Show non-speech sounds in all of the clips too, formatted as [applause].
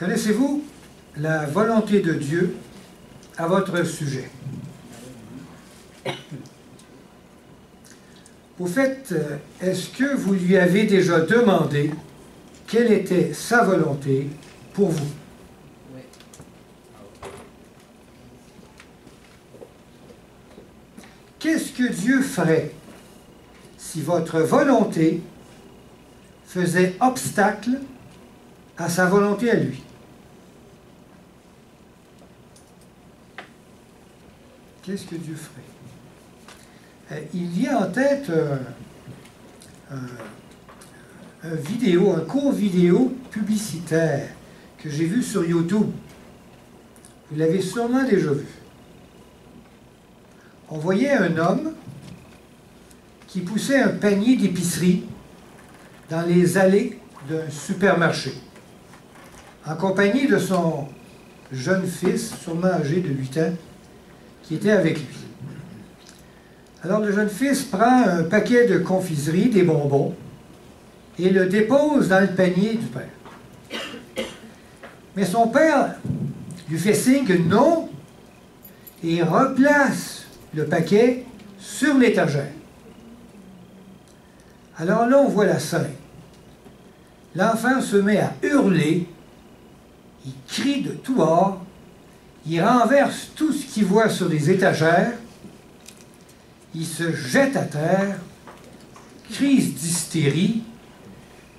Connaissez-vous la volonté de Dieu à votre sujet? Au fait, est-ce que vous lui avez déjà demandé quelle était sa volonté pour vous? Qu'est-ce que Dieu ferait si votre volonté faisait obstacle à sa volonté à lui? Qu'est-ce que Dieu ferait? Euh, il y a en tête euh, un, vidéo, un court vidéo publicitaire que j'ai vu sur YouTube. Vous l'avez sûrement déjà vu. On voyait un homme qui poussait un panier d'épicerie dans les allées d'un supermarché, en compagnie de son jeune fils, sûrement âgé de 8 ans, qui était avec lui. Alors le jeune fils prend un paquet de confiserie, des bonbons, et le dépose dans le panier du père. Mais son père lui fait signe que non, et replace le paquet sur l'étagère. Alors là, on voit la scène. L'enfant se met à hurler, il crie de tout bord, il renverse tout ce qu'il voit sur les étagères, il se jette à terre, crise d'hystérie,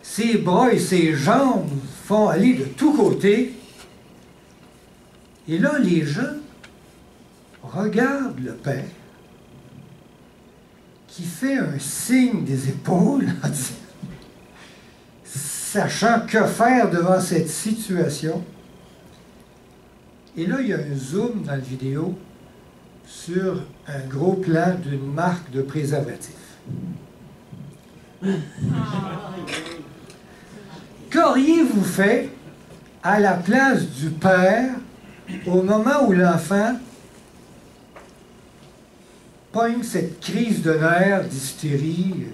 ses bras et ses jambes font aller de tous côtés. Et là, les gens regardent le père qui fait un signe des épaules sachant que faire devant cette situation. Et là, il y a un zoom dans la vidéo sur un gros plan d'une marque de préservatif. Qu'auriez-vous fait à la place du père au moment où l'enfant pogne cette crise de nerfs, d'hystérie?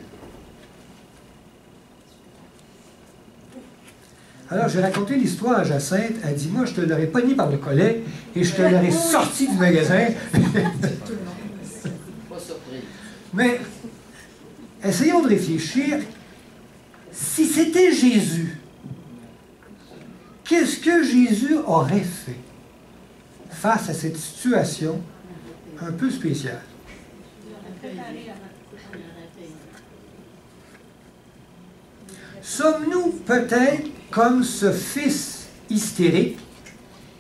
Alors, j'ai raconté l'histoire à Jacinthe. Elle dit Moi, je te l'aurais pogné par le collet et je te l'aurais sorti du magasin. [laughs] Mais essayons de réfléchir. Si c'était Jésus, qu'est-ce que Jésus aurait fait face à cette situation un peu spéciale? Sommes-nous peut-être comme ce fils hystérique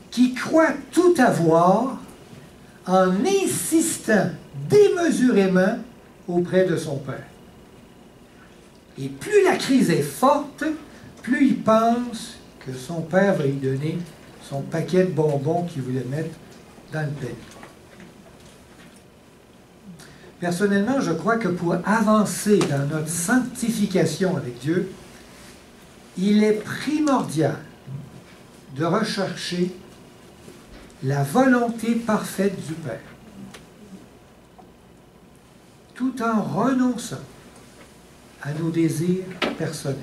qui croit tout avoir en insistant démesurément auprès de son père? Et plus la crise est forte, plus il pense que son père va lui donner son paquet de bonbons qu'il voulait mettre dans le panier. Personnellement, je crois que pour avancer dans notre sanctification avec Dieu, il est primordial de rechercher la volonté parfaite du Père, tout en renonçant à nos désirs personnels.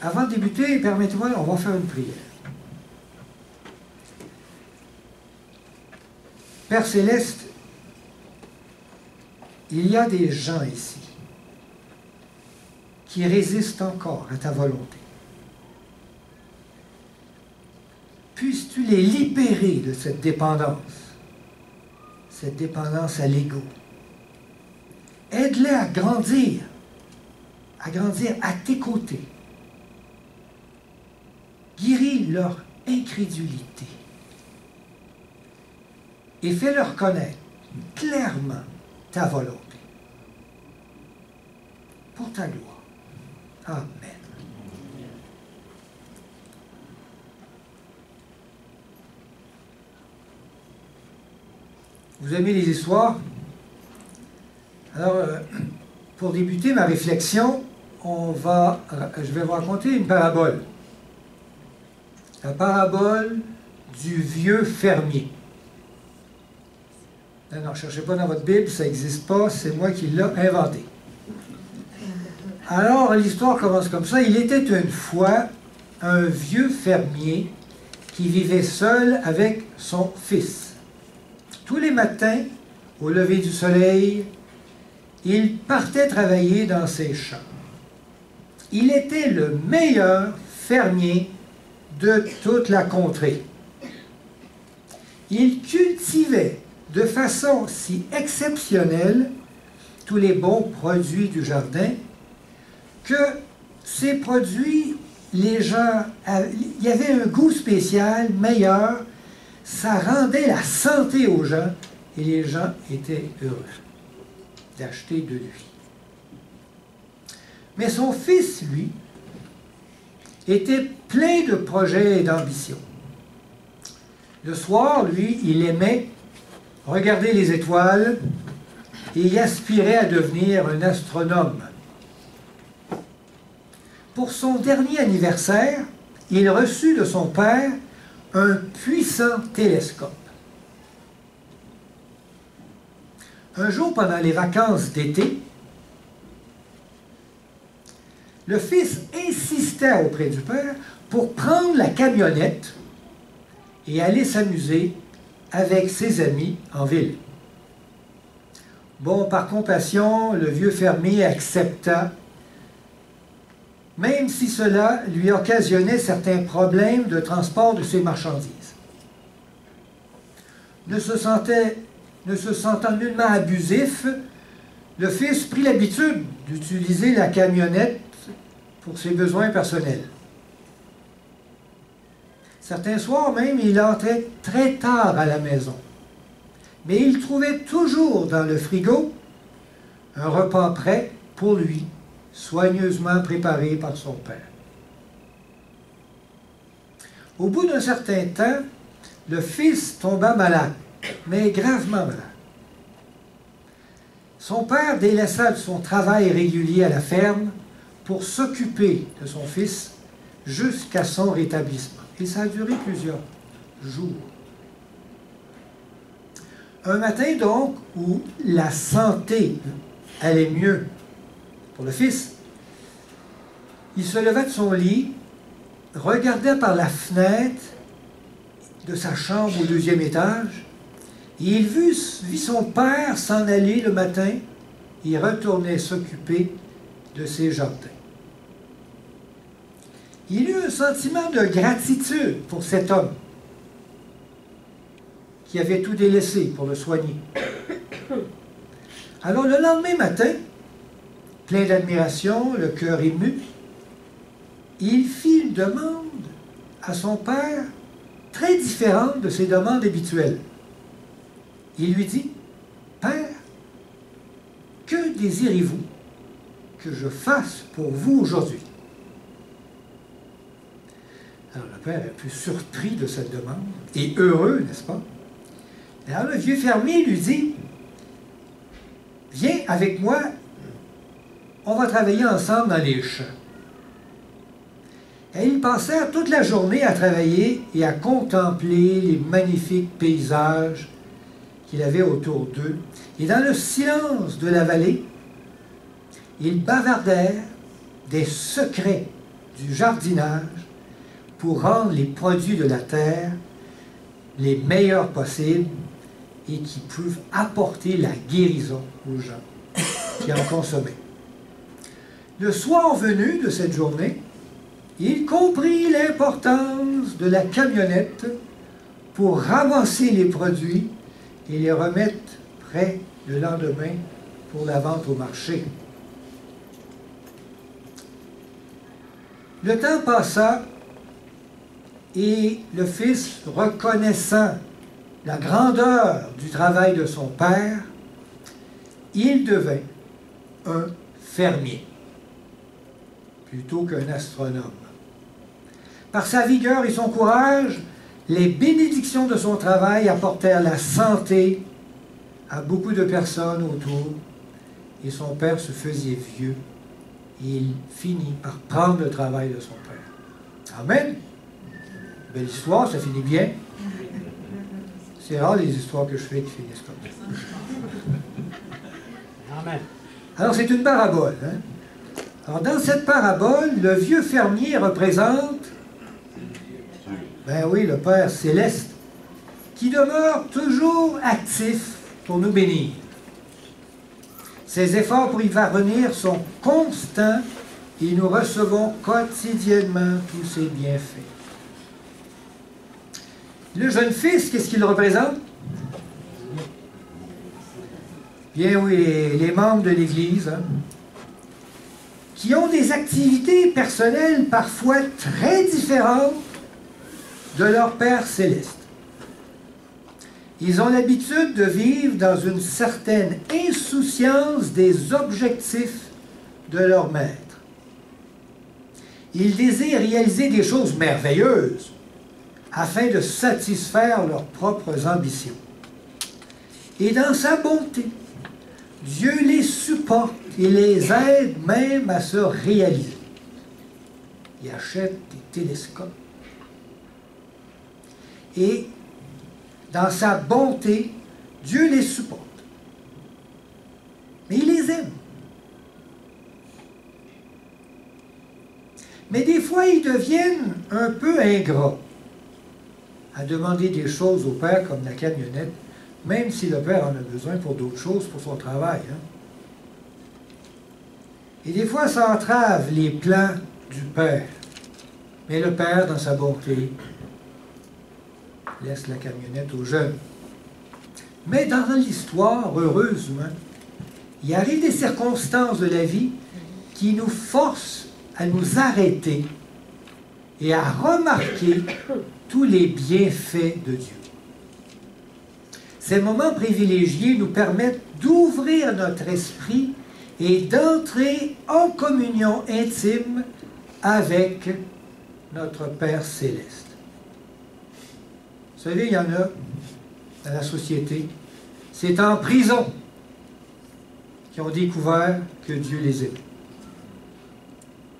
Avant de débuter, permettez-moi, on va faire une prière. Père céleste, il y a des gens ici qui résistent encore à ta volonté. Puisses-tu les libérer de cette dépendance, cette dépendance à l'ego. Aide-les à grandir, à grandir à tes côtés. Guéris leur incrédulité et fais-leur connaître clairement ta volonté pour ta gloire. Amen. Vous aimez les histoires? Alors, euh, [clears throat] pour débuter ma réflexion, on va, je vais vous raconter une parabole. La parabole du vieux fermier. Non, non, ne cherchez pas dans votre Bible, ça n'existe pas, c'est moi qui l'ai inventé. Alors, l'histoire commence comme ça. Il était une fois un vieux fermier qui vivait seul avec son fils. Tous les matins, au lever du soleil, il partait travailler dans ses champs. Il était le meilleur fermier de toute la contrée. Il cultivait de façon si exceptionnelle tous les bons produits du jardin que ces produits, les gens, il y avait un goût spécial, meilleur, ça rendait la santé aux gens et les gens étaient heureux d'acheter de lui. Mais son fils, lui, était plein de projets et d'ambitions. Le soir, lui, il aimait regarder les étoiles et y aspirait à devenir un astronome. Pour son dernier anniversaire, il reçut de son père un puissant télescope. Un jour, pendant les vacances d'été, le fils insistait auprès du père pour prendre la camionnette et aller s'amuser avec ses amis en ville. Bon, par compassion, le vieux fermier accepta, même si cela lui occasionnait certains problèmes de transport de ses marchandises. Ne se, sentant nullement abusif, le fils prit l'habitude d'utiliser la camionnette pour ses besoins personnels. Certains soirs même, il entrait très tard à la maison. Mais il trouvait toujours dans le frigo un repas prêt pour lui, soigneusement préparé par son père. Au bout d'un certain temps, le fils tomba malade, mais gravement malade. Son père délaissa son travail régulier à la ferme pour s'occuper de son fils jusqu'à son rétablissement. Et ça a duré plusieurs jours. Un matin donc où la santé allait mieux pour le fils, il se leva de son lit, regardait par la fenêtre de sa chambre au deuxième étage, et il vit, vit son père s'en aller le matin et retourner s'occuper de ses jardins. Il eut un sentiment de gratitude pour cet homme qui avait tout délaissé pour le soigner. Alors le lendemain matin, plein d'admiration, le cœur ému, il fit une demande à son père très différente de ses demandes habituelles. Il lui dit, Père, que désirez-vous que je fasse pour vous aujourd'hui? Alors le père est peu surpris de cette demande et heureux, n'est-ce pas? Alors le vieux fermier lui dit, viens avec moi, on va travailler ensemble dans les champs. Et ils passèrent toute la journée à travailler et à contempler les magnifiques paysages qu'il avait autour d'eux. Et dans le silence de la vallée, ils bavardèrent des secrets du jardinage pour rendre les produits de la terre les meilleurs possibles et qui peuvent apporter la guérison aux gens qui en consommaient. Le soir venu de cette journée, il comprit l'importance de la camionnette pour ramasser les produits et les remettre prêts le lendemain pour la vente au marché. Le temps passa et le fils, reconnaissant la grandeur du travail de son père, il devint un fermier plutôt qu'un astronome. Par sa vigueur et son courage, les bénédictions de son travail apportèrent la santé à beaucoup de personnes autour, et son père se faisait vieux, et il finit par prendre le travail de son père. Amen. Belle histoire, ça finit bien. C'est rare les histoires que je fais qui finissent comme ça. Amen. Alors c'est une parabole. Hein? Alors, dans cette parabole, le vieux fermier représente, ben oui, le Père céleste, qui demeure toujours actif pour nous bénir. Ses efforts pour y parvenir sont constants et nous recevons quotidiennement tous ses bienfaits. Le jeune fils, qu'est-ce qu'il représente? Bien oui, les, membres de l'Église, hein, qui ont des activités personnelles parfois très différentes de leur Père céleste. Ils ont l'habitude de vivre dans une certaine insouciance des objectifs de leur maître. Ils désirent réaliser des choses merveilleuses afin de satisfaire leurs propres ambitions. Et dans sa bonté, Dieu les supporte et les aide même à se réaliser. Il achète des télescopes. Et dans sa bonté, Dieu les supporte. Mais il les aime. Mais des fois, ils deviennent un peu ingrats à demander des choses au Père comme la camionnette, même si le Père en a besoin pour d'autres choses, pour son travail. Hein. Et des fois, ça entrave les plans du Père. Mais le Père, dans sa bonté, laisse la camionnette aux jeunes. Mais dans l'histoire, heureusement, il arrive des circonstances de la vie qui nous forcent à nous arrêter et à remarquer tous les bienfaits de Dieu. Ces moments privilégiés nous permettent d'ouvrir notre esprit et d'entrer en communion intime avec notre Père céleste. Vous savez, il y en a dans la société, c'est en prison qui ont découvert que Dieu les aime.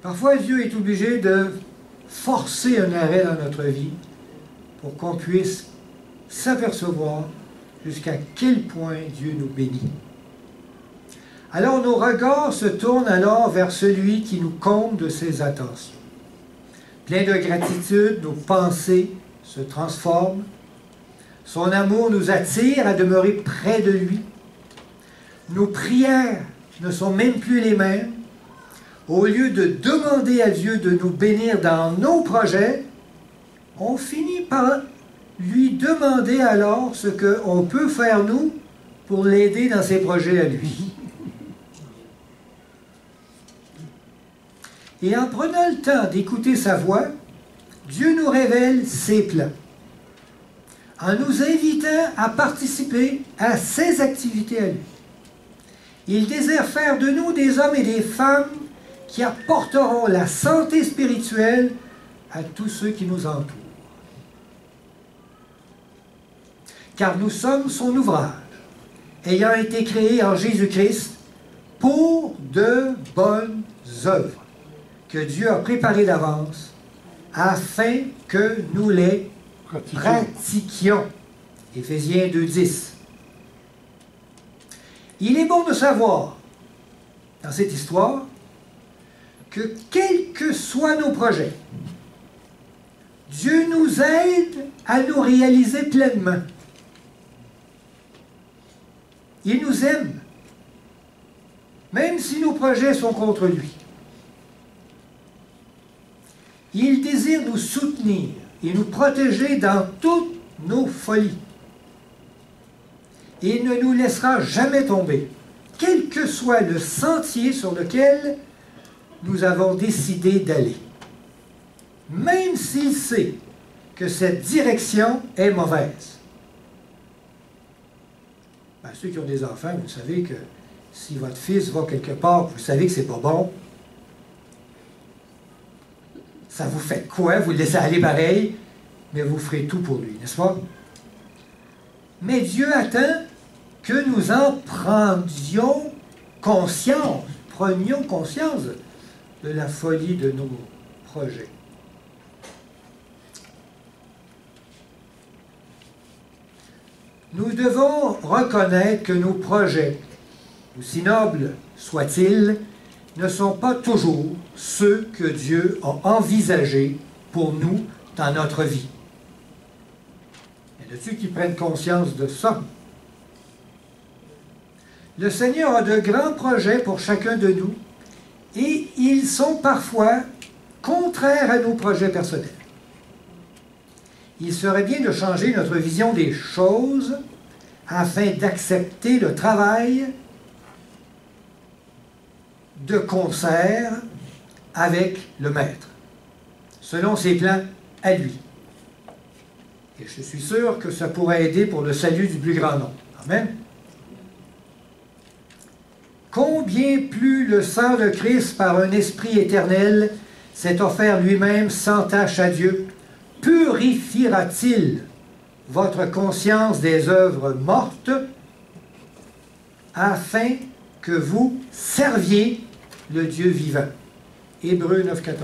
Parfois, Dieu est obligé de forcer un arrêt dans notre vie pour qu'on puisse s'apercevoir jusqu'à quel point Dieu nous bénit. Alors nos regards se tournent alors vers celui qui nous compte de ses attentions. Plein de gratitude, nos pensées se transforment. Son amour nous attire à demeurer près de lui. Nos prières ne sont même plus les mêmes. Au lieu de demander à Dieu de nous bénir dans nos projets, on finit par lui demander alors ce qu'on peut faire nous pour l'aider dans ses projets à lui. Et en prenant le temps d'écouter sa voix, Dieu nous révèle ses plans. En nous invitant à participer à ses activités à lui. Il désire faire de nous des hommes et des femmes qui apporteront la santé spirituelle à tous ceux qui nous entourent. Car nous sommes son ouvrage, ayant été créé en Jésus-Christ pour de bonnes œuvres que Dieu a préparées d'avance afin que nous les pratiquions. Éphésiens 2.10. Il est bon de savoir, dans cette histoire, que quels que soient nos projets, Dieu nous aide à nous réaliser pleinement. Il nous aime, même si nos projets sont contre lui. Il désire nous soutenir et nous protéger dans toutes nos folies. Il ne nous laissera jamais tomber, quel que soit le sentier sur lequel nous avons décidé d'aller. Même s'il sait que cette direction est mauvaise. Ben, ceux qui ont des enfants, vous savez que si votre fils va quelque part, vous savez que c'est pas bon, ça vous fait quoi? Vous le laissez aller pareil, mais vous ferez tout pour lui, n'est-ce pas? Mais Dieu attend que nous en prendions conscience, prenions conscience de la folie de nos projets. Nous devons reconnaître que nos projets, aussi nobles soient-ils, ne sont pas toujours ceux que Dieu a envisagés pour nous dans notre vie. Y en a-tu qui prennent conscience de ça? Le Seigneur a de grands projets pour chacun de nous et ils sont parfois contraires à nos projets personnels. Il serait bien de changer notre vision des choses afin d'accepter le travail de concert avec le Maître, selon ses plans à lui. Et je suis sûr que ça pourrait aider pour le salut du plus grand nombre. Amen. Combien plus le sang de Christ par un esprit éternel s'est offert lui-même sans tâche à Dieu, purifiera-t-il votre conscience des œuvres mortes afin que vous serviez le Dieu vivant. Hébreu 9.14.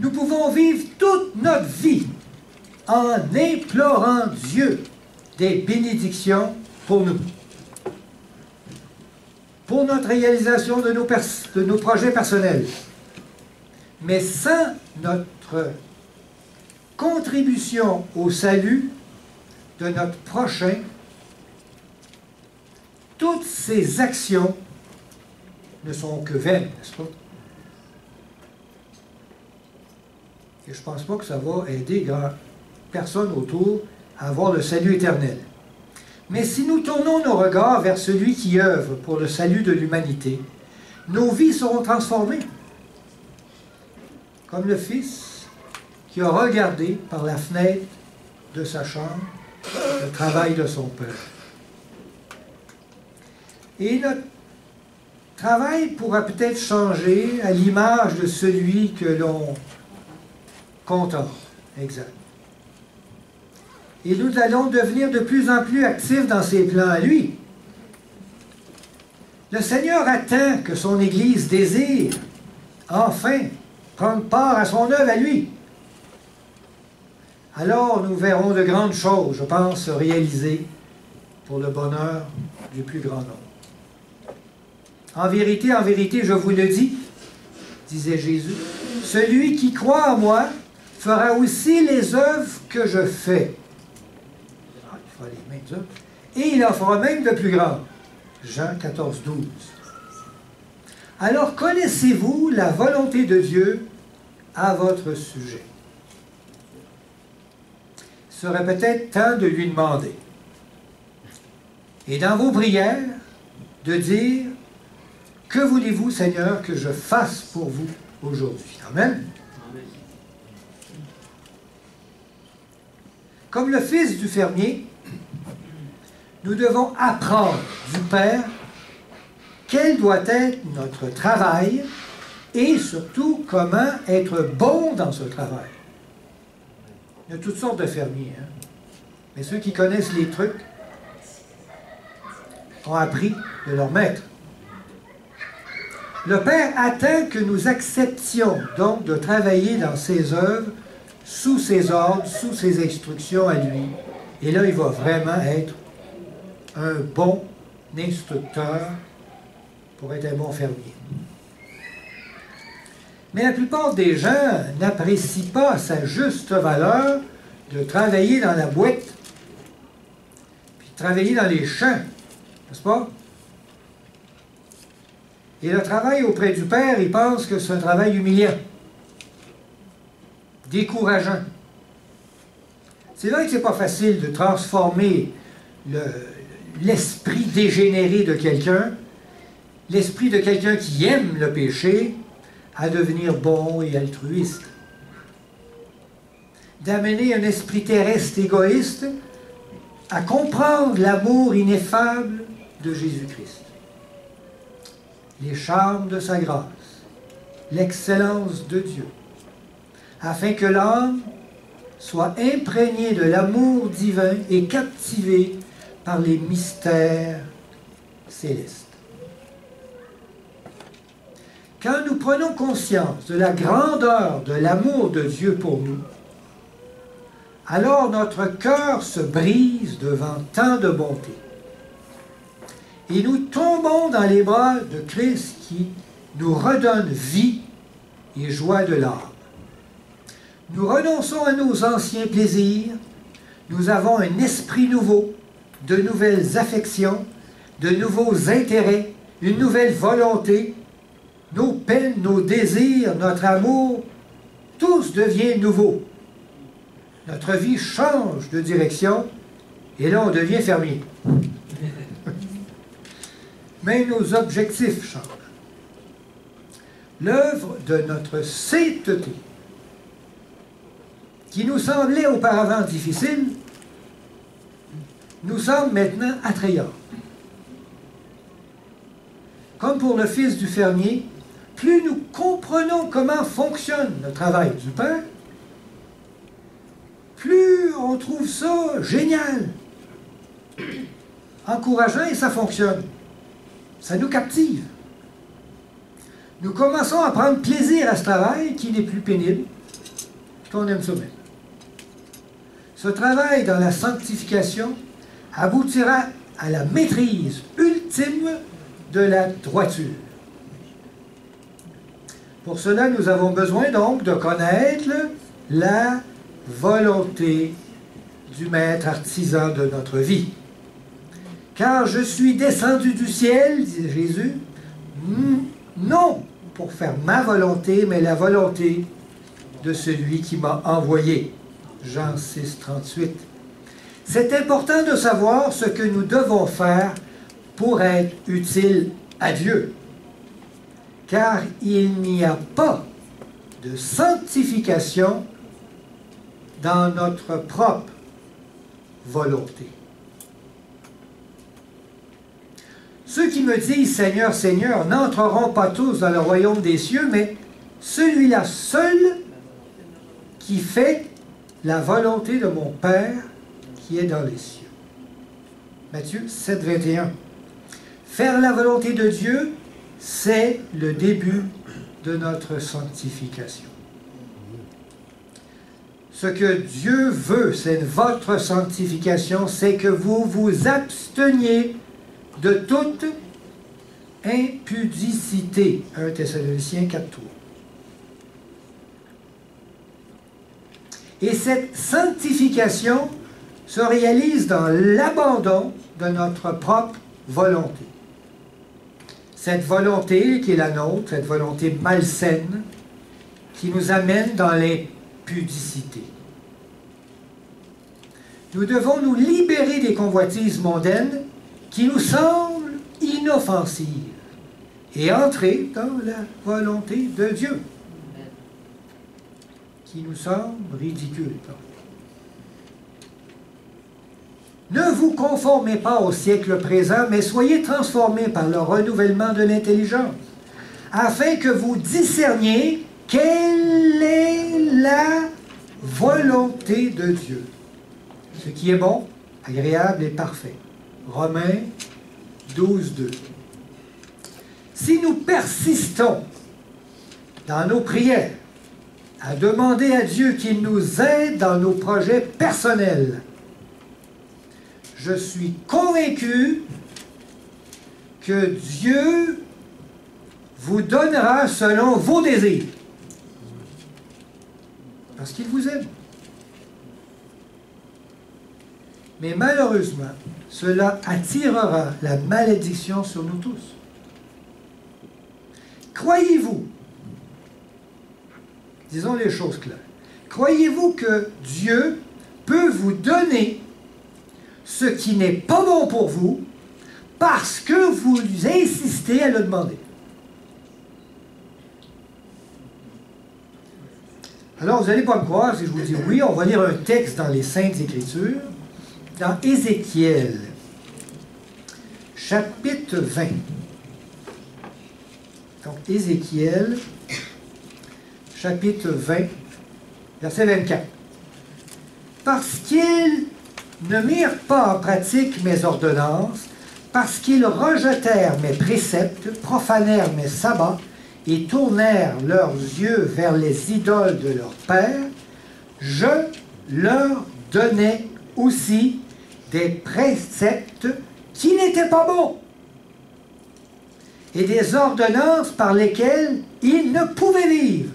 Nous pouvons vivre toute notre vie en implorant Dieu des bénédictions pour nous. Pour notre réalisation de nos, de nos projets personnels. Mais sans notre contribution au salut de notre prochain, toutes ces actions ne sont que vaines, n'est-ce pas? Et je ne pense pas que ça va aider personne autour à avoir le salut éternel. Mais si nous tournons nos regards vers celui qui œuvre pour le salut de l'humanité, nos vies seront transformées. Comme le Fils qui a regardé par la fenêtre de sa chambre le travail de son Père. Et notre travail pourra peut-être changer à l'image de celui que l'on contemple. Exact. Et nous allons devenir de plus en plus actifs dans ses plans à lui. Le Seigneur attend que son Église désire enfin prendre part à son œuvre à lui. Alors nous verrons de grandes choses, je pense, se réaliser pour le bonheur du plus grand nombre. En vérité, en vérité, je vous le dis, disait Jésus, celui qui croit en moi fera aussi les œuvres que je fais. Ah, il. Et il en fera même de plus grandes. Jean 14, 12. Alors connaissez-vous la volonté de Dieu à votre sujet? Il serait peut-être temps de lui demander. Et dans vos prières, de dire que voulez-vous, Seigneur, que je fasse pour vous aujourd'hui? Amen. Comme le fils du fermier, nous devons apprendre du Père quel doit être notre travail et surtout comment être bon dans ce travail. Il y a toutes sortes de fermiers, hein? mais ceux qui connaissent les trucs ont appris de leur maître. Le Père attend que nous acceptions donc de travailler dans ses œuvres sous ses ordres, sous ses instructions à lui. Et là, il va vraiment être un bon instructeur pour être un bon fermier. Mais la plupart des gens n'apprécient pas sa juste valeur de travailler dans la boîte, puis de travailler dans les champs, n'est-ce pas? Et le travail auprès du Père, il pense que c'est un travail humiliant, décourageant. C'est vrai que c'est pas facile de transformer l'esprit dégénéré de quelqu'un, l'esprit de quelqu'un qui aime le péché, à devenir bon et altruiste. D'amener un esprit terrestre égoïste à comprendre l'amour ineffable de Jésus-Christ les charmes de sa grâce, l'excellence de Dieu, afin que l'âme soit imprégnée de l'amour divin et captivée par les mystères célestes. Quand nous prenons conscience de la grandeur de l'amour de Dieu pour nous, alors notre cœur se brise devant tant de bonté. Et nous tombons dans les bras de Christ qui nous redonne vie et joie de l'âme. Nous renonçons à nos anciens plaisirs, nous avons un esprit nouveau, de nouvelles affections, de nouveaux intérêts, une nouvelle volonté. Nos peines, nos désirs, notre amour, tout devient nouveau. Notre vie change de direction et là on devient fermier. Mais nos objectifs changent. L'œuvre de notre sainteté, qui nous semblait auparavant difficile, nous semble maintenant attrayante. Comme pour le fils du fermier, plus nous comprenons comment fonctionne le travail du Père, plus on trouve ça génial, encourageant et ça fonctionne. Ça nous captive. Nous commençons à prendre plaisir à ce travail qui n'est plus pénible, qu'on aime ça même. Ce travail dans la sanctification aboutira à la maîtrise ultime de la droiture. Pour cela, nous avons besoin donc de connaître la volonté du maître artisan de notre vie. Car je suis descendu du ciel, dit Jésus, non pour faire ma volonté, mais la volonté de celui qui m'a envoyé. Jean 6, 38. C'est important de savoir ce que nous devons faire pour être utile à Dieu. Car il n'y a pas de sanctification dans notre propre volonté. Ceux qui me disent Seigneur, Seigneur n'entreront pas tous dans le royaume des cieux, mais celui-là seul qui fait la volonté de mon Père qui est dans les cieux. Matthieu 7, 21. Faire la volonté de Dieu, c'est le début de notre sanctification. Ce que Dieu veut, c'est votre sanctification, c'est que vous vous absteniez de toute impudicité. 1 Thessaloniciens 4 tours. Et cette sanctification se réalise dans l'abandon de notre propre volonté. Cette volonté qui est la nôtre, cette volonté malsaine, qui nous amène dans l'impudicité. Nous devons nous libérer des convoitises mondaines qui nous semblent inoffensives et entrer dans la volonté de Dieu, qui nous semble ridicule. Ne vous conformez pas au siècle présent, mais soyez transformés par le renouvellement de l'intelligence, afin que vous discerniez quelle est la volonté de Dieu, ce qui est bon, agréable et parfait. Romains 12, 2. Si nous persistons dans nos prières à demander à Dieu qu'il nous aide dans nos projets personnels, je suis convaincu que Dieu vous donnera selon vos désirs. Parce qu'il vous aime. Mais malheureusement, cela attirera la malédiction sur nous tous. Croyez-vous, disons les choses claires, croyez-vous que Dieu peut vous donner ce qui n'est pas bon pour vous parce que vous insistez à le demander? Alors, vous n'allez pas me croire si je vous dis oui, on va lire un texte dans les Saintes Écritures, dans Ézéchiel, chapitre 20. Donc, Ézéchiel, chapitre 20, verset 24. Parce qu'il ne mirent pas en pratique mes ordonnances, parce qu'ils rejetèrent mes préceptes, profanèrent mes sabbats, et tournèrent leurs yeux vers les idoles de leur père, je leur donnais aussi des préceptes qui n'étaient pas bons. et des ordonnances par lesquelles ils ne pouvaient vivre.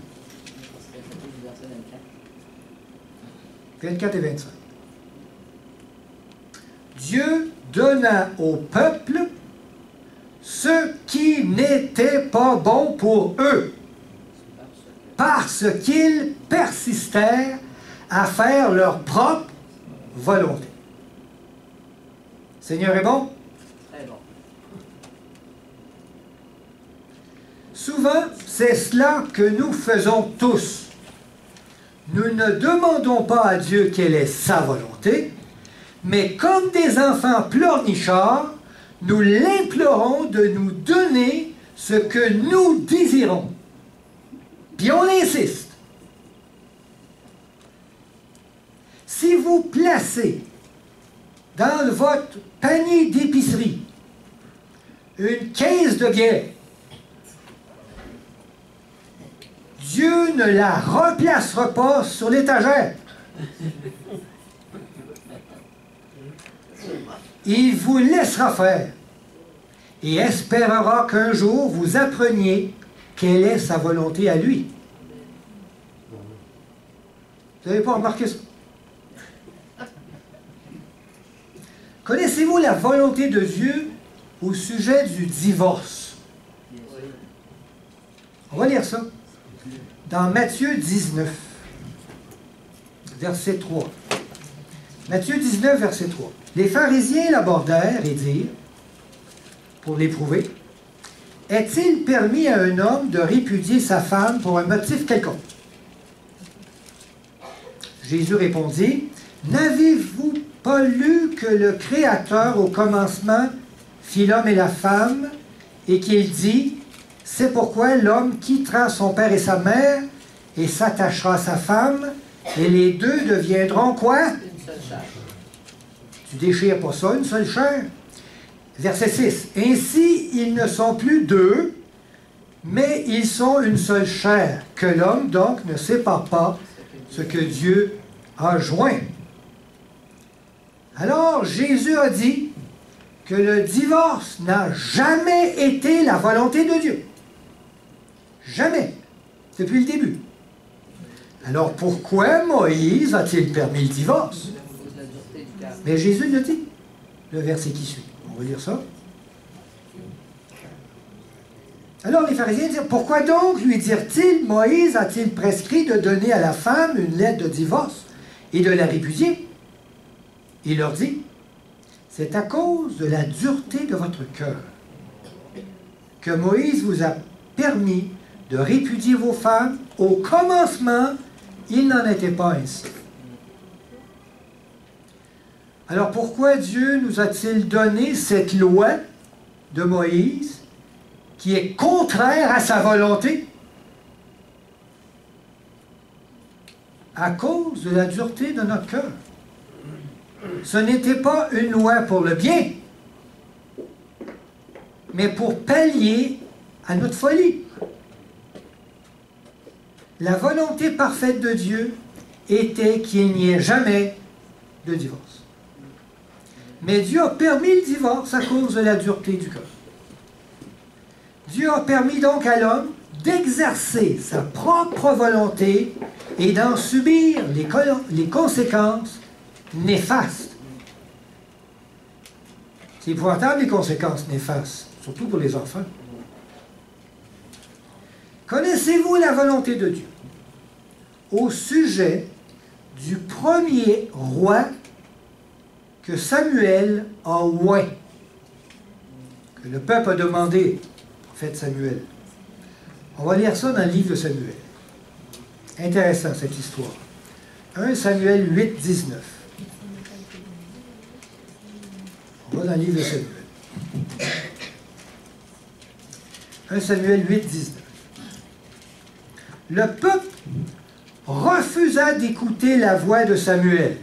24 et 25. Dieu donna au peuple ce qui n'était pas bon pour eux, parce qu'ils persistèrent à faire leur propre volonté. Seigneur est bon? Très bon. Souvent, c'est cela que nous faisons tous. Nous ne demandons pas à Dieu quelle est sa volonté, mais comme des enfants pleurnichards, nous l'implorons de nous donner ce que nous désirons. Puis on insiste. Si vous placez dans votre panier d'épicerie une caisse de bière, Dieu ne la replacera pas sur l'étagère. Il vous laissera faire et espérera qu'un jour vous appreniez quelle est sa volonté à lui. Vous n'avez pas remarqué ça? Connaissez-vous la volonté de Dieu au sujet du divorce? On va lire ça. Dans Matthieu 19, verset 3. Matthieu 19, verset 3. Les pharisiens l'abordèrent et dirent, pour l'éprouver, Est-il permis à un homme de répudier sa femme pour un motif quelconque? Jésus répondit, N'avez-vous pas lu que le Créateur au commencement fit l'homme et la femme, et qu'il dit, C'est pourquoi l'homme quittera son père et sa mère, et s'attachera à sa femme, et les deux deviendront quoi? Une seule chair. tu déchires pas ça, une seule chair. Verset 6. Ainsi, ils ne sont plus deux, mais ils sont une seule chair, que l'homme donc ne sépare pas ce que Dieu a joint. Alors, Jésus a dit que le divorce n'a jamais été la volonté de Dieu. Jamais. Depuis le début. Alors, pourquoi Moïse a-t-il permis le divorce? Mais Jésus le dit, le verset qui suit. On va lire ça. Alors les pharisiens disent, pourquoi donc lui dirent-ils, Moïse a-t-il prescrit de donner à la femme une lettre de divorce et de la répudier? Il leur dit, c'est à cause de la dureté de votre cœur que Moïse vous a permis de répudier vos femmes. Au commencement, il n'en était pas ainsi. Alors pourquoi Dieu nous a-t-il donné cette loi de Moïse qui est contraire à sa volonté? À cause de la dureté de notre cœur. Ce n'était pas une loi pour le bien, mais pour pallier à notre folie. La volonté parfaite de Dieu était qu'il n'y ait jamais de divorce. Mais Dieu a permis le divorce à cause de la dureté du cœur. Dieu a permis donc à l'homme d'exercer sa propre volonté et d'en subir les, les conséquences néfastes. C'est épouvantable les conséquences néfastes, surtout pour les enfants. Connaissez-vous la volonté de Dieu au sujet du premier roi que Samuel a oint, que le peuple a demandé, fait Samuel? On va lire ça dans le livre de Samuel. Intéressant cette histoire. 1 Samuel 8, 19. Va dans le livre de Samuel. 1 Samuel 8, 19. Le peuple refusa d'écouter la voix de Samuel.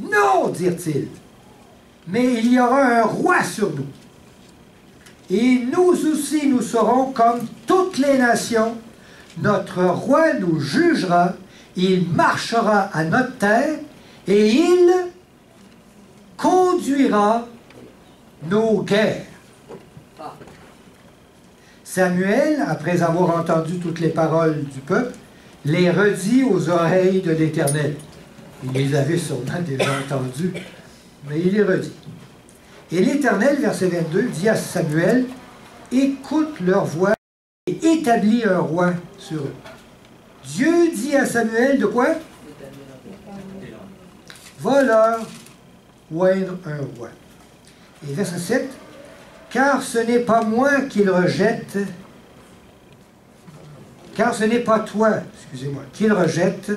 Non, dirent-ils, mais il y aura un roi sur nous. Et nous aussi, nous serons comme toutes les nations. Notre roi nous jugera, il marchera à notre terre et il conduira nos guerres. Samuel, après avoir entendu toutes les paroles du peuple, les redit aux oreilles de l'Éternel. Il les avait sûrement déjà entendues, mais il les redit. Et l'Éternel, verset 22, dit à Samuel, écoute leur voix et établis un roi sur eux. Dieu dit à Samuel de quoi? Va leur oindre un roi. Et verset 7, car ce n'est pas moi qu'il rejette, car ce n'est pas toi, excusez-moi, qu'il rejette,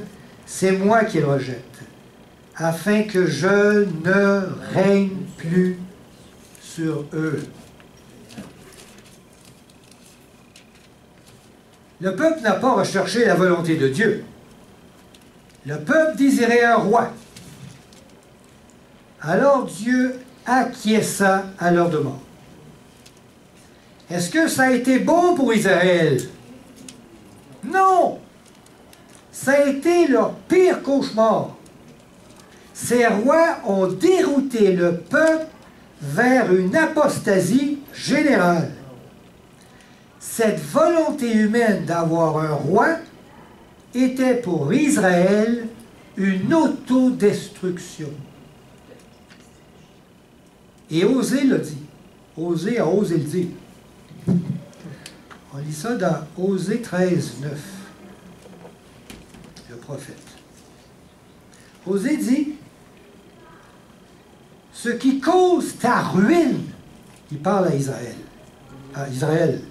c'est moi qu'il rejette, afin que je ne règne plus sur eux. Le peuple n'a pas recherché la volonté de Dieu. Le peuple désirait un roi. Alors Dieu acquiesça à leur demande. Est-ce que ça a été bon pour Israël? Non! Ça a été leur pire cauchemar. Ces rois ont dérouté le peuple vers une apostasie générale. Cette volonté humaine d'avoir un roi était pour Israël une autodestruction. Et Osée le dit. Osée a osé le dire. On lit ça dans Osée 13, 9. Le prophète. Osée dit Ce qui cause ta ruine, il parle à Israël, à Israël,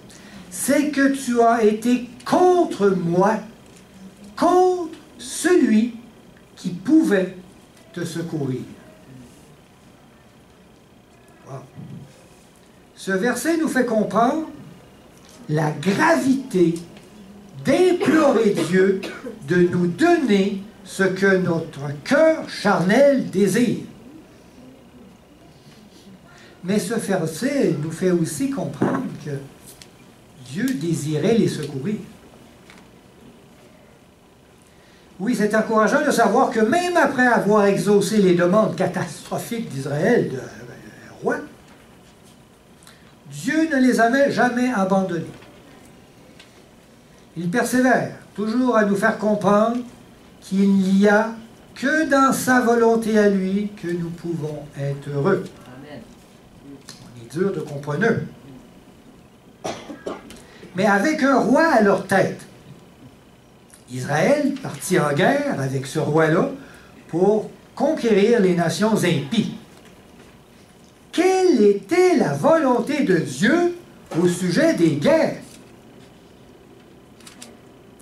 c'est que tu as été contre moi, contre celui qui pouvait te secourir. Ce verset nous fait comprendre la gravité d'implorer Dieu de nous donner ce que notre cœur charnel désire. Mais ce verset nous fait aussi comprendre que Dieu désirait les secourir. Oui, c'est encourageant de savoir que même après avoir exaucé les demandes catastrophiques d'Israël, de Dieu ne les avait jamais abandonnés. Il persévère toujours à nous faire comprendre qu'il n'y a que dans sa volonté à lui que nous pouvons être heureux. On est dur de comprendre. Mais avec un roi à leur tête, Israël partit en guerre avec ce roi-là pour conquérir les nations impies quelle était la volonté de Dieu au sujet des guerres?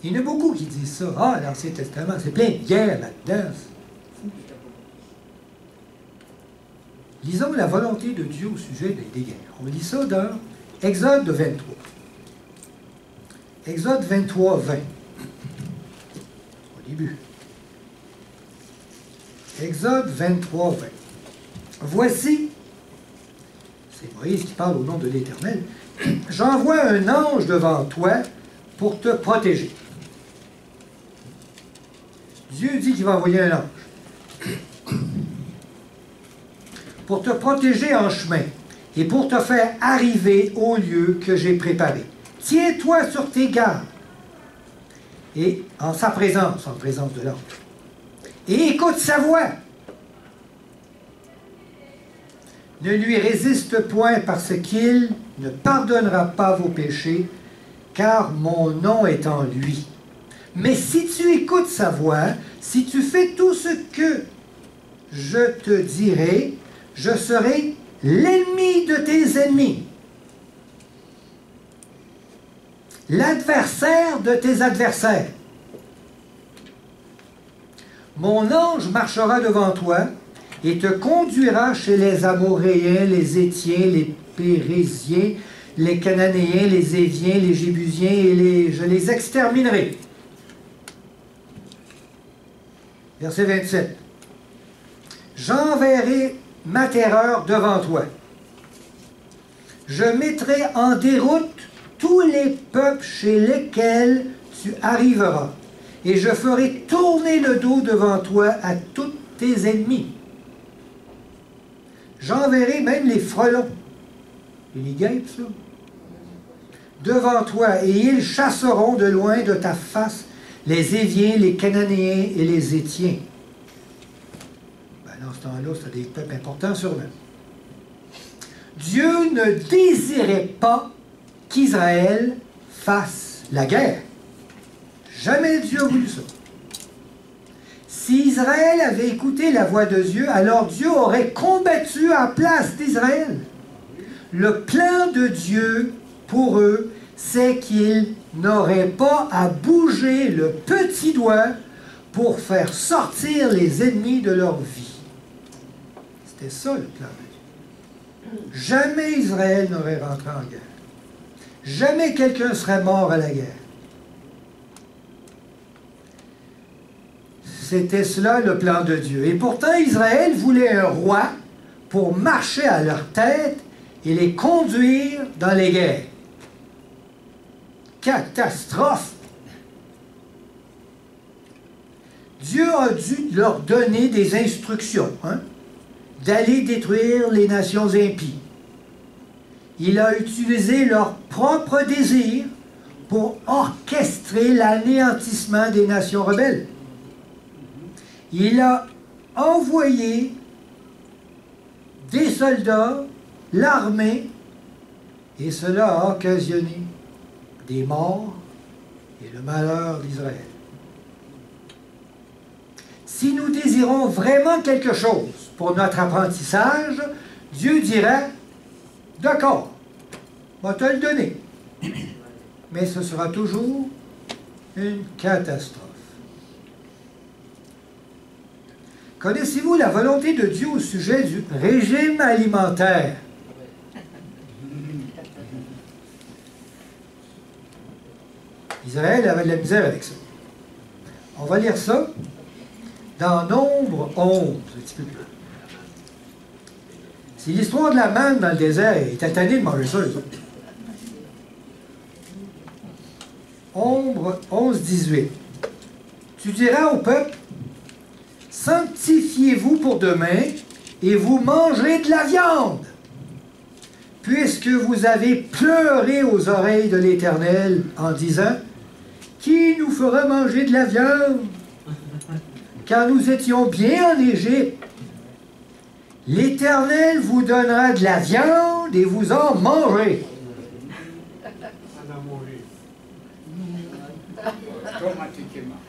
Il y en a beaucoup qui disent ça. Ah, l'Ancien Testament, c'est plein de guerres là-dedans. Lisons la volonté de Dieu au sujet des guerres. On lit ça dans Exode 23. Exode 23, 20. Au début. Exode 23, 20. Voici c'est Moïse qui parle au nom de l'Éternel, [clears throat] j'envoie un ange devant toi pour te protéger. Dieu dit qu'il va envoyer un ange [clears throat] pour te protéger en chemin et pour te faire arriver au lieu que j'ai préparé. Tiens-toi sur tes gardes et en sa présence, en présence de l'ange. Et écoute sa voix. Ne lui résiste point parce qu'il ne pardonnera pas vos péchés, car mon nom est en lui. Mais si tu écoutes sa voix, si tu fais tout ce que je te dirai, je serai l'ennemi de tes ennemis, l'adversaire de tes adversaires. Mon ange marchera devant toi, et te conduira chez les Amoréens, les Étiens, les Pérésiens, les Cananéens, les Éviens, les Jébusiens, et les, je les exterminerai. Verset 27. J'enverrai ma terreur devant toi. Je mettrai en déroute tous les peuples chez lesquels tu arriveras, et je ferai tourner le dos devant toi à tous tes ennemis. J'enverrai même les frelons et les guêpes, devant toi, et ils chasseront de loin de ta face les Éviens, les Cananéens et les Étiens. Ben, dans ce temps-là, c'était des peuples importants sûrement. Dieu ne désirait pas qu'Israël fasse la guerre. Jamais Dieu a voulu ça. Si Israël avait écouté la voix de Dieu, alors Dieu aurait combattu à place d'Israël. Le plan de Dieu pour eux, c'est qu'ils n'auraient pas à bouger le petit doigt pour faire sortir les ennemis de leur vie. C'était ça le plan de Dieu. Jamais Israël n'aurait rentré en guerre. Jamais quelqu'un serait mort à la guerre. C'était cela le plan de Dieu. Et pourtant, Israël voulait un roi pour marcher à leur tête et les conduire dans les guerres. Catastrophe! Dieu a dû leur donner des instructions hein, d'aller détruire les nations impies. Il a utilisé leur propre désir pour orchestrer l'anéantissement des nations rebelles. Il a envoyé des soldats, l'armée, et cela a occasionné des morts et le malheur d'Israël. Si nous désirons vraiment quelque chose pour notre apprentissage, Dieu dirait, d'accord, va te le donner. Mais ce sera toujours une catastrophe. Connaissez-vous la volonté de Dieu au sujet du régime alimentaire? Israël avait de la misère avec ça. On va lire ça dans Nombre 11, un petit peu plus. C'est l'histoire de la manne dans le désert. Il était tanné de manger ça, eux autres. Ombre 11, 18. Tu diras au peuple, sanctifiez-vous pour demain et vous mangerez de la viande, puisque vous avez pleuré aux oreilles de l'Éternel en disant, qui nous fera manger de la viande? Car nous étions bien en Égypte. L'Éternel vous donnera de la viande et vous en mangerez.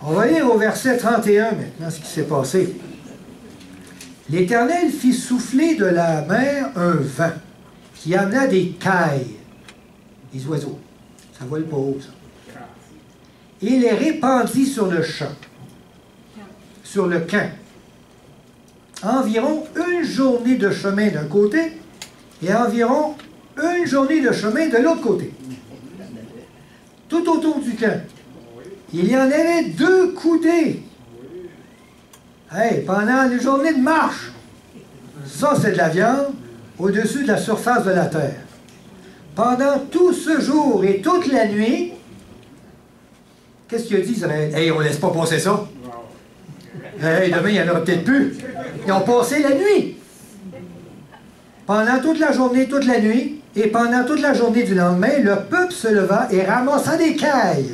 On va lire au verset 31 maintenant ce qui s'est passé. L'Éternel fit souffler de la mer un vent qui amena des cailles, des oiseaux. Ça vole pas haut, ça. Et les répandit sur le champ, sur le camp. Environ une journée de chemin d'un côté et environ une journée de chemin de l'autre côté. Tout autour du camp. Il y en avait deux coudées. Pendant les journées de marche, ça c'est de la viande au-dessus de la surface de la terre. Pendant tout ce jour et toute la nuit, qu'est-ce qu'il a dit Israël? Hey, on laisse pas passer ça. Hey, demain, il n'y en aura peut-être plus. Ils ont passé la nuit. Pendant toute la journée, toute la nuit, et pendant toute la journée du lendemain, le peuple se leva et ramassa des cailles.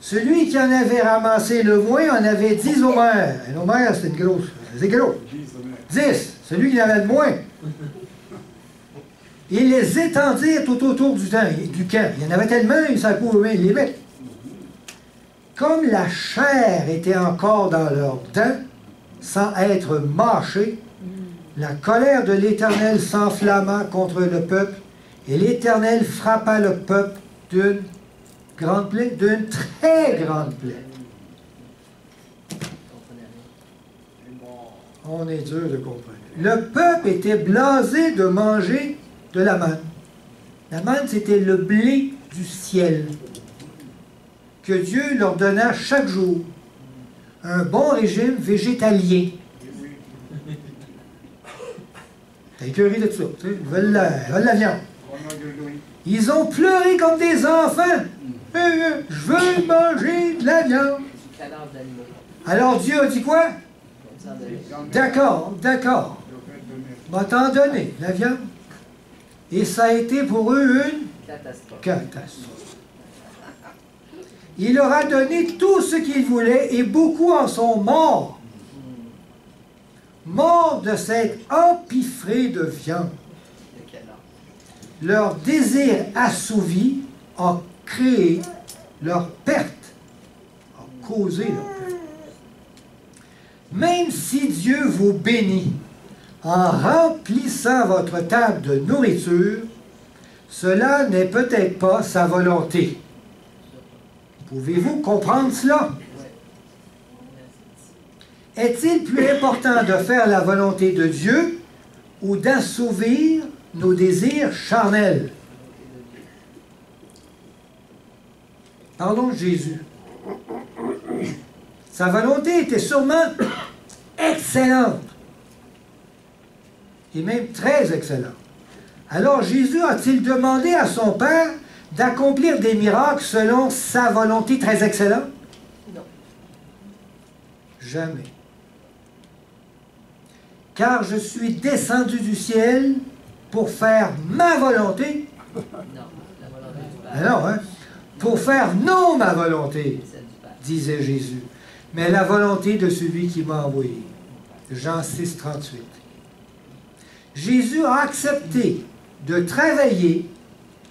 Celui qui en avait ramassé le moins en avait dix homères. Un homère, c'est une grosse. C'est gros. Dix. Celui qui en avait le moins. Ils les étendirent tout autour du, temps, du camp. Il y en avait tellement, ils ne pouvaient les mettre. Comme la chair était encore dans leurs dents, sans être mâchée, la colère de l'Éternel s'enflamma contre le peuple, et l'Éternel frappa le peuple d'une grande plaie, d'une très grande plaie. On est dur de comprendre. Le peuple était blasé de manger de la manne. La manne, c'était le blé du ciel que Dieu leur donna chaque jour. Un bon régime végétalien. T'as écœuré de ça. tu sais, Ils veulent la, la viande. Ils ont pleuré comme des enfants. Euh, je veux manger de la viande. Alors Dieu a dit quoi? D'accord, d'accord. Va t'en donner, la viande. Et ça a été pour eux une Catastrophe. Il leur a donné tout ce qu'ils voulaient et beaucoup en sont morts. Morts de s'être empiffrés de viande. Leur désir assouvi a créé leur perte, a causé leur perte. Même si Dieu vous bénit en remplissant votre table de nourriture, cela n'est peut-être pas sa volonté. Pouvez-vous comprendre cela? Est-il plus important de faire la volonté de Dieu ou d'assouvir nos désirs charnels? Parlons de Jésus. Sa volonté était sûrement excellente. Et même très excellente. Alors Jésus a-t-il demandé à son Père d'accomplir des miracles selon sa volonté très excellente? Non. Jamais. Car je suis descendu du ciel pour faire ma volonté. Alors, hein, pour faire non ma volonté, disait Jésus, mais la volonté de celui qui m'a envoyé. Jean 6, 38. Jésus a accepté de travailler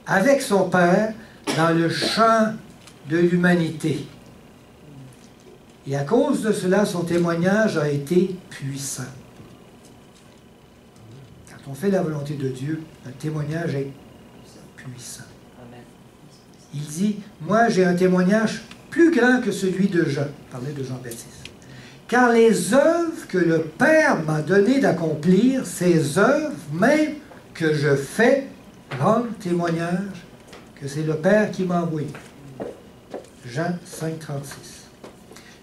avec son Père dans le champ de l'humanité. Et à cause de cela, son témoignage a été puissant. On fait la volonté de Dieu, un témoignage est puissant. Il dit, moi j'ai un témoignage plus grand que celui de Jean. Parlait de Jean-Baptiste. Car les œuvres que le Père m'a donné d'accomplir, ces œuvres même que je fais, rendent témoignage que c'est le Père qui m'a envoyé. Jean 5, 36.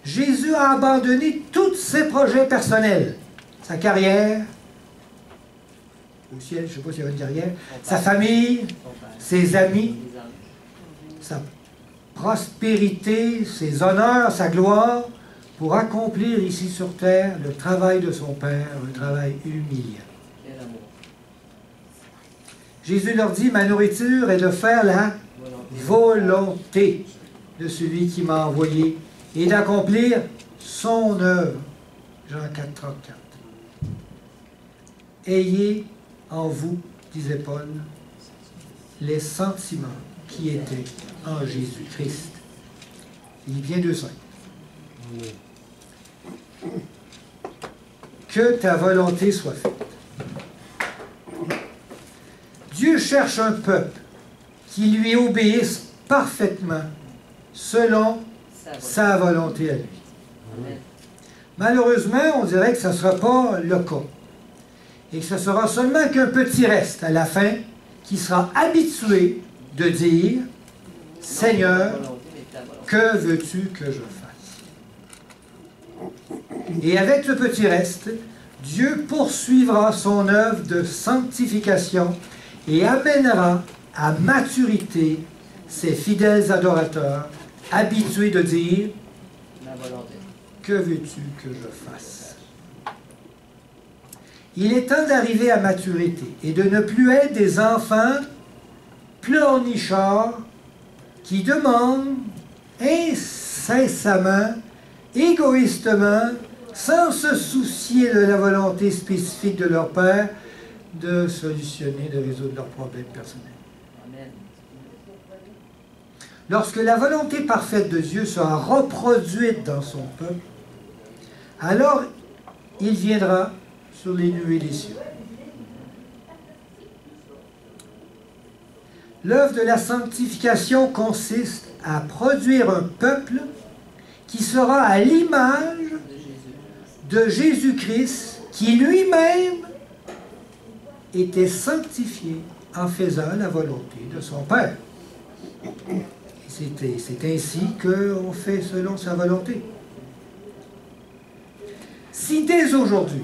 Jésus a abandonné tous ses projets personnels, sa carrière, je ne sais pas s'il y a une carrière, Son sa famille, ses amis, sa prospérité, ses honneurs, sa gloire, pour accomplir ici sur terre le travail de son Père, un travail humiliant. Jésus leur dit, ma nourriture est de faire la volonté de celui qui m'a envoyé et d'accomplir son œuvre. Jean 4, 34. Ayez en vous, disait Paul, les sentiments qui étaient en Jésus-Christ. Philippiens 2, 5. Que ta volonté soit faite. Dieu cherche un peuple qui lui obéisse parfaitement selon Sa volonté. à lui. Malheureusement, on dirait que ce ne sera pas le cas. Et que ce sera seulement qu'un petit reste à la fin qui sera habitué de dire Seigneur, que veux-tu que je fasse? Et avec ce petit reste, Dieu poursuivra son œuvre de sanctification et amènera à maturité ses fidèles adorateurs, habitués de dire. Que veux-tu que je fasse? Il est temps d'arriver à maturité et de ne plus être des enfants pleurnichards qui demandent incessamment, égoïstement, sans se soucier de la volonté spécifique de leur Père, de solutionner, de résoudre leurs problèmes personnels. Lorsque la volonté parfaite de Dieu sera reproduite dans son peuple, alors il viendra sur les nuées des cieux. L'œuvre de la sanctification consiste à produire un peuple qui sera à l'image De Jésus. de Jésus-Christ qui lui-même était sanctifié en faisant la volonté de son Père. C'est ainsi qu'on fait selon sa volonté. Si dès aujourd'hui,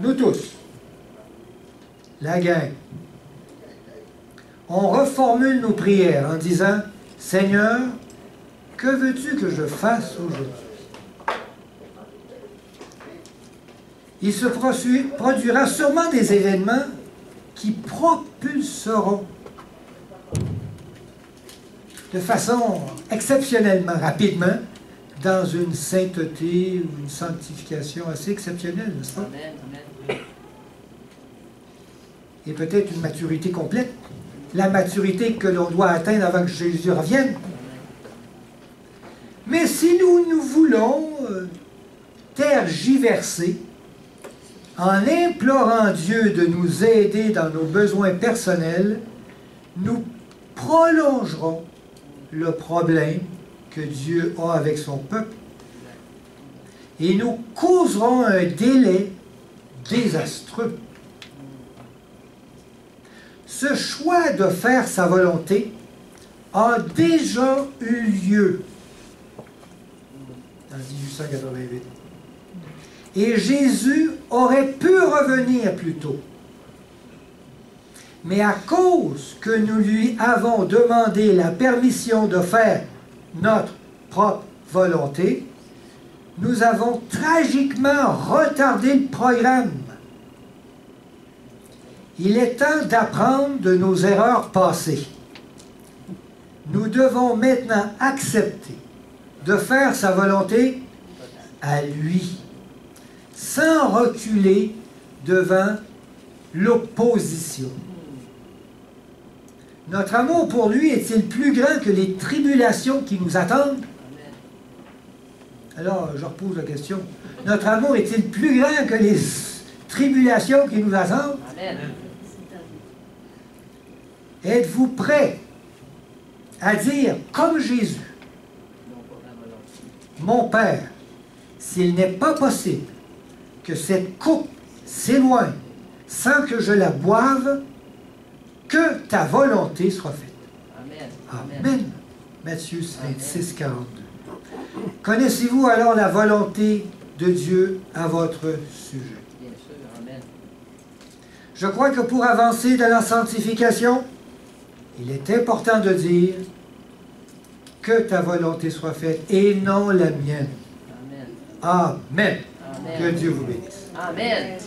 nous tous, la gang, on reformule nos prières en disant, Seigneur, que veux-tu que je fasse aujourd'hui? il se produira sûrement des événements qui propulseront de façon exceptionnellement rapidement dans une sainteté ou une sanctification assez exceptionnelle, n'est-ce pas? Amen. Amen. Et peut-être une maturité complète. La maturité que l'on doit atteindre avant que Jésus revienne. Mais si nous, nous voulons euh, tergiverser en implorant Dieu de nous aider dans nos besoins personnels, nous prolongerons le problème que Dieu a avec son peuple et nous causerons un délai désastreux. Ce choix de faire sa volonté a déjà eu lieu en 1888. Et Jésus aurait pu revenir plus tôt. Mais à cause que nous lui avons demandé la permission de faire notre propre volonté, nous avons tragiquement retardé le programme. Il est temps d'apprendre de nos erreurs passées. Nous devons maintenant accepter de faire sa volonté à lui, sans reculer devant l'opposition. Notre amour pour lui est-il plus grand que les tribulations qui nous attendent? Alors, je repose la question. Notre amour est-il plus grand que les tribulations qui nous attendent? Êtes-vous prêt à dire, comme Jésus. Mon Père, s'il n'est pas possible que cette coupe s'éloigne sans que je la boive, que ta volonté soit faite. Amen. Amen. Matthieu 26, 42. Connaissez-vous alors la volonté de Dieu à votre sujet? Bien sûr. Amen. Je crois que pour avancer dans la sanctification, il est important de dire que ta volonté soit faite et non la mienne. Amen. Amen. Que. Dieu vous bénisse. Amen.